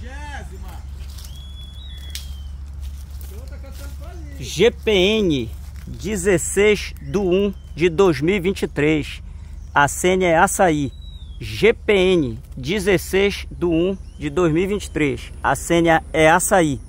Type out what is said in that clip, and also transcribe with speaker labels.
Speaker 1: Vigésima. Então tá
Speaker 2: GPN 16 do 1 de 2023. A senha é açaí. GPN 16 do 1 de 2023. A senha é açaí.